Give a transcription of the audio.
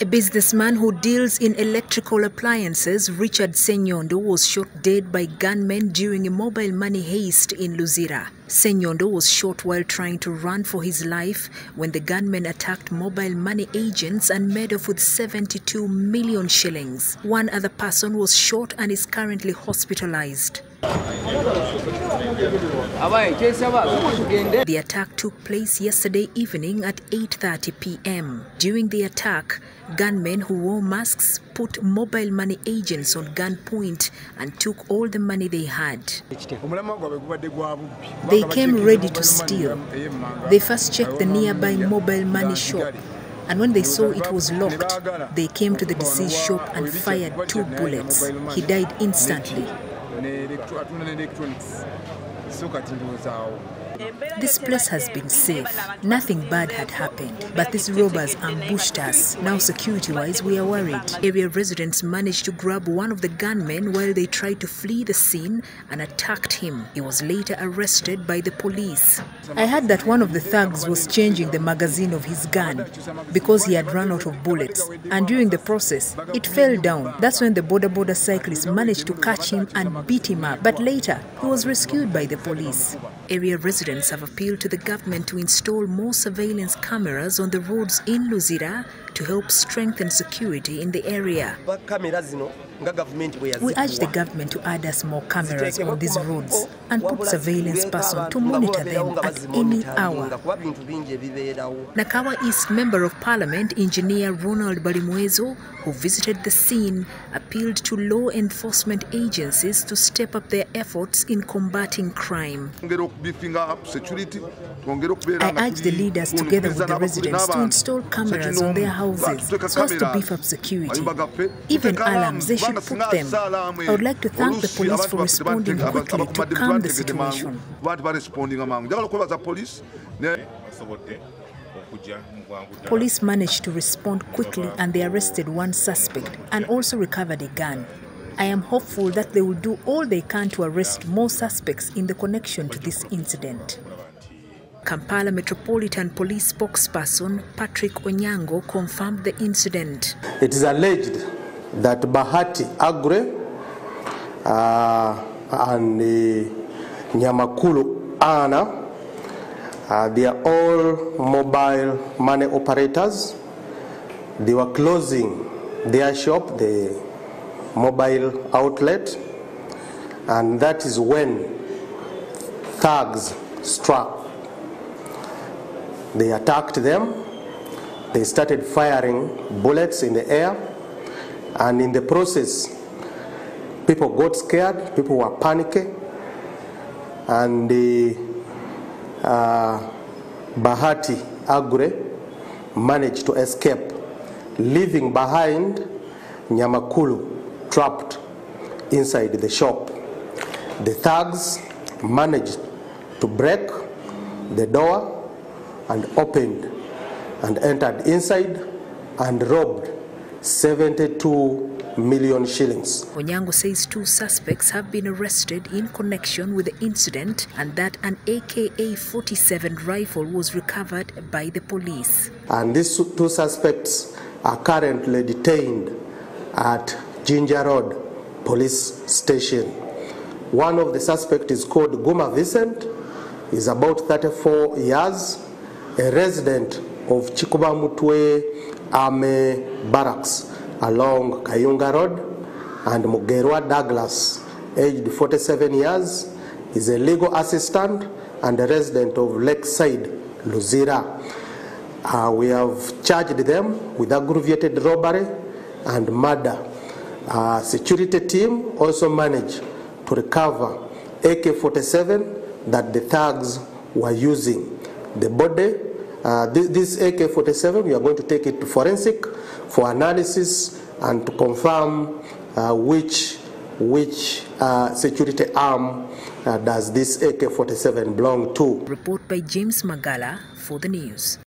A businessman who deals in electrical appliances, Richard Senyondo, was shot dead by gunmen during a mobile money heist in Luzira. Senyondo was shot while trying to run for his life when the gunmen attacked mobile money agents and made off with 72 million shillings. One other person was shot and is currently hospitalized. The attack took place yesterday evening at 8:30 p.m. During the attack, gunmen who wore masks put mobile money agents on gunpoint and took all the money they had. They came ready to steal. They first checked the nearby mobile money shop. And when they saw it was locked, they came to the deceased shop and fired two bullets. He died instantly. atuna ne electronics so kati ndowooza awo This place has been safe. Nothing bad had happened, but these robbers ambushed us. Now, security wise, we are worried. Area residents managed to grab one of the gunmen while they tried to flee the scene and attacked him. He was later arrested by the police. I heard that one of the thugs was changing the magazine of his gun because he had run out of bullets. And during the process, it fell down. That's when the boda boda cyclists managed to catch him and beat him up. But later, he was rescued by the police. Area residents have appealed to the government to install more surveillance cameras on the roads in Luzira to help strengthen security in the area. We urge the government to add us more cameras on these roads and put surveillance person to monitor them at any hour. Nakawa East Member of Parliament, Engineer Ronald Balimwezo, who visited the scene, appealed to law enforcement agencies to step up their efforts in combating crime. I urge the leaders together with the residents to install cameras on their houses so as to beef up security. Even alarms, they should put them. I would like to thank the police for responding quickly to calm the situation. Police managed to respond quickly and they arrested one suspect and also recovered a gun. I am hopeful that they will do all they can to arrest more suspects in the connection to this incident. Kampala Metropolitan Police spokesperson Patrick Onyango confirmed the incident. It is alleged that Bahati Agre uh, and uh, Nyamakulu Ana uh, they are all mobile money operators. They were closing their shop, the mobile outlet, and that is when thugs struck. They attacked them, they started firing bullets in the air, and in the process, people got scared, people were panicking, and uh, Bahati Agre managed to escape, leaving behind Nyamakulu trapped inside the shop. The thugs managed to break the door and opened and entered inside and robbed 72 million shillings. Onyango says two suspects have been arrested in connection with the incident and that an AK-47 rifle was recovered by the police. And these two suspects are currently detained at Jinja Road Police Station. One of the suspects is called Guma Vincent. He's about 34 years, a resident of Chikuba Mutwe Army Barracks along Kayunga Road, and Mugerwa Douglas, aged 47 years, is a legal assistant and a resident of Lakeside, Luzira. Uh, we have charged them with aggravated robbery and murder. Uh, security team also managed to recover AK-47 that the thugs were using. The body, uh, this, this AK-47, we are going to take it to forensic for analysis and to confirm uh, which which uh, security arm uh, does this AK-47 belong to. Report by James Magala for the news.